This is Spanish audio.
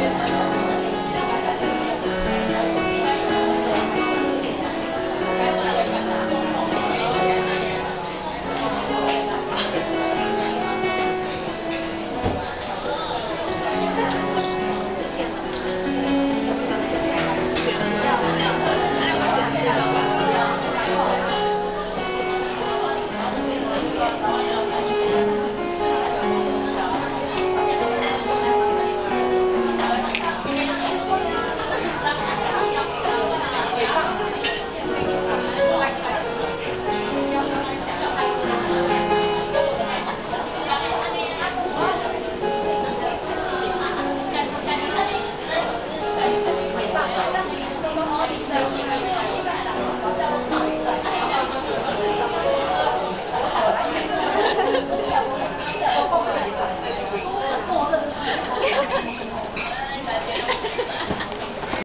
Gracias.